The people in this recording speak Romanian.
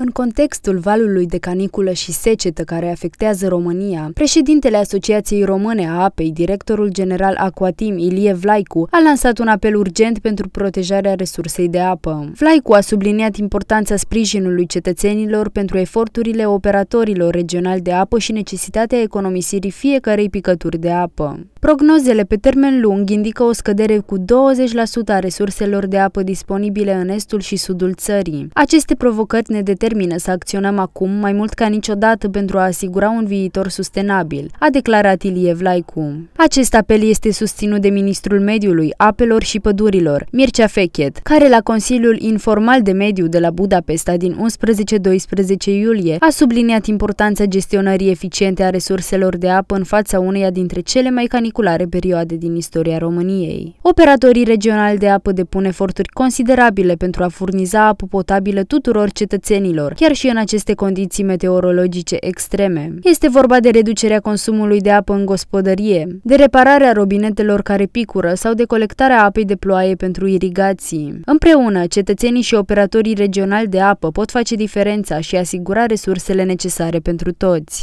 În contextul valului de caniculă și secetă care afectează România, președintele Asociației Române a Apei, directorul general Aquatim Ilie Vlaicu, a lansat un apel urgent pentru protejarea resursei de apă. Vlaicu a subliniat importanța sprijinului cetățenilor pentru eforturile operatorilor regionali de apă și necesitatea economisirii fiecarei picături de apă. Prognozele pe termen lung indică o scădere cu 20% a resurselor de apă disponibile în estul și sudul țării. Aceste provocări ne determină determină să acționăm acum mai mult ca niciodată pentru a asigura un viitor sustenabil, a declarat Ilie Vlaicu. Acest apel este susținut de Ministrul Mediului, Apelor și Pădurilor, Mircea Fechet, care la Consiliul Informal de Mediu de la Budapesta din 11-12 iulie a subliniat importanța gestionării eficiente a resurselor de apă în fața uneia dintre cele mai caniculare perioade din istoria României. Operatorii regionali de apă depun eforturi considerabile pentru a furniza apă potabilă tuturor cetățenilor oamenilor, chiar și în aceste condiții meteorologice extreme. Este vorba de reducerea consumului de apă în gospodărie, de repararea robinetelor care picură sau de colectarea apei de ploaie pentru irigații. Împreună, cetățenii și operatorii regionali de apă pot face diferența și asigura resursele necesare pentru toți.